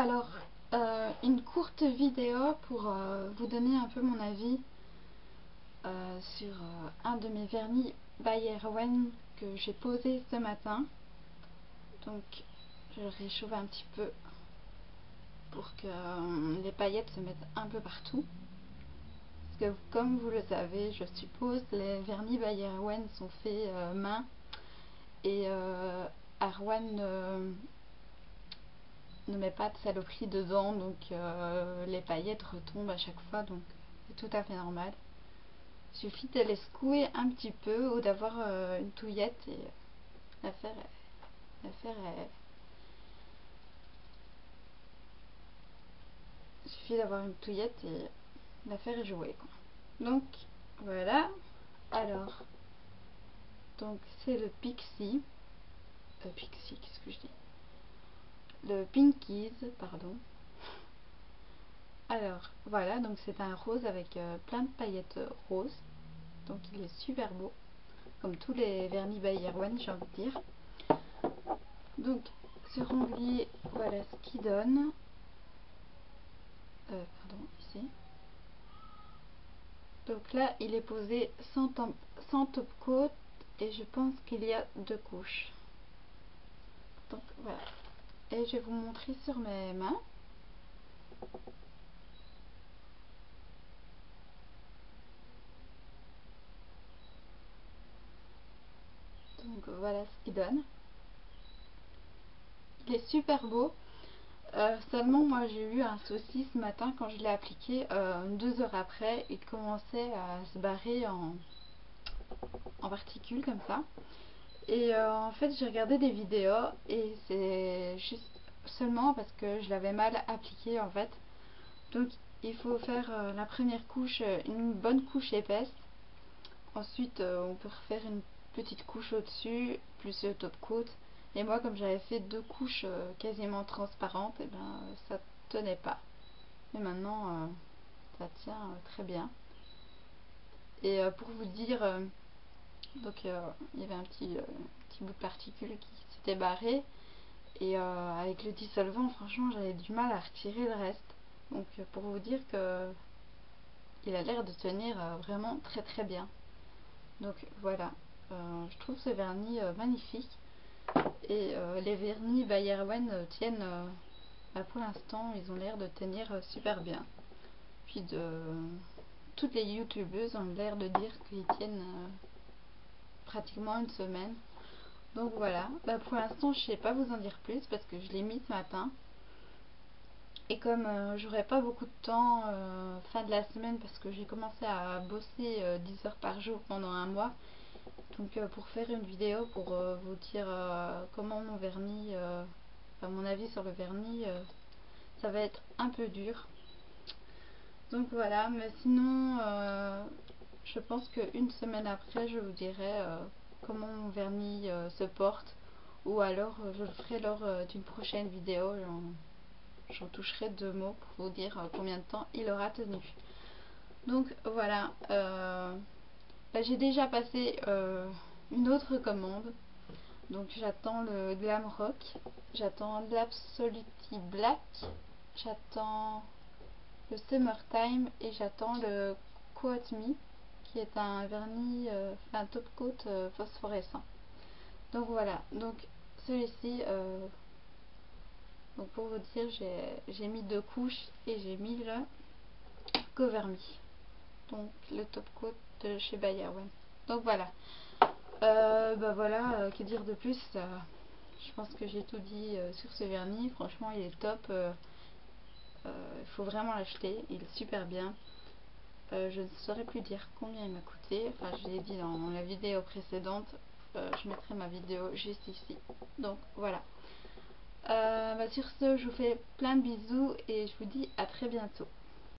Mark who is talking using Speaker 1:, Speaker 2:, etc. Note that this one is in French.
Speaker 1: Alors euh, une courte vidéo pour euh, vous donner un peu mon avis euh, sur un de mes vernis by Erwan que j'ai posé ce matin. Donc je le réchauffe un petit peu pour que les paillettes se mettent un peu partout. Parce que comme vous le savez, je suppose, les vernis by Erwan sont faits main et euh, Erwan euh, ne met pas de saloperie dedans donc euh, les paillettes retombent à chaque fois donc c'est tout à fait normal. Il suffit de les secouer un petit peu ou d'avoir euh, une touillette et l'affaire l'affaire est... Il suffit d'avoir une touillette et l'affaire est jouée. Donc voilà. Alors donc c'est le Pixie. Euh, Pixie, qu'est-ce que je dis le Pinkies, pardon. Alors, voilà, donc c'est un rose avec euh, plein de paillettes euh, roses. Donc il est super beau. Comme tous les vernis by Erwan, j'ai envie de dire. Donc, ce rondelier, voilà ce qu'il donne. Pardon, ici. Donc là, il est posé sans, sans top coat et je pense qu'il y a deux couches. Je vais vous montrer sur mes mains. Donc voilà ce qu'il donne. Il est super beau. Euh, seulement moi j'ai eu un souci ce matin quand je l'ai appliqué. euh, deux heures après, il commençait à se barrer en, en particules comme ça. Et euh, en fait, j'ai regardé des vidéos et c'est juste seulement parce que je l'avais mal appliqué en fait. Donc, il faut faire euh, la première couche, euh, une bonne couche épaisse. Ensuite, on peut refaire une petite couche au-dessus, plus le top coat. Et moi, comme j'avais fait deux couches quasiment transparentes, et ben euh, ça tenait pas. Mais maintenant, ça tient très bien. Et pour vous dire, donc euh, il y avait un petit, euh, petit bout de particule qui s'était barré. Et euh, avec le dissolvant, franchement, j'avais du mal à retirer le reste. Donc pour vous dire que il a l'air de tenir vraiment très très bien. Donc voilà, je trouve ce vernis magnifique. Et les vernis euh, tiennent, bah, pour l'instant, ils ont l'air de tenir super bien. Puis de toutes les youtubeuses ont l'air de dire qu'ils tiennent pratiquement une semaine. Donc voilà, bah, pour l'instant je sais pas vous en dire plus parce que je l'ai mis ce matin. Et comme euh, j'aurai pas beaucoup de temps euh, fin de la semaine parce que j'ai commencé à bosser euh, 10 heures par jour pendant un mois. Donc euh, pour faire une vidéo pour euh, vous dire euh, comment mon vernis, euh, enfin mon avis sur le vernis, euh, ça va être un peu dur. Donc voilà, mais sinon euh, je pense qu'une semaine après je vous dirai euh, comment mon vernis euh, se porte. Ou alors euh, je le ferai lors d'une prochaine vidéo. J'en toucherai deux mots pour vous dire combien de temps il aura tenu. Donc voilà bah, j'ai déjà passé une autre commande. Donc j'attends le Glam Rock. J'attends l'Absoluti Black. J'attends le Summertime. Et j'attends le Coat Me qui est un vernis, euh, un top coat euh, phosphorescent. Donc voilà, donc celui-ci, euh, donc pour vous dire, j'ai mis deux couches et j'ai mis le Cover Me, donc le top coat de chez Bayer. Donc voilà, bah voilà, que dire de plus Je pense que j'ai tout dit sur ce vernis, franchement il est top. il faut vraiment l'acheter, il est super bien. Euh, je ne saurais plus dire combien il m'a coûté. Enfin, je l'ai dit dans la vidéo précédente. Euh, je mettrai ma vidéo juste ici. Donc voilà. Euh, bah, sur ce, je vous fais plein de bisous et je vous dis à très bientôt.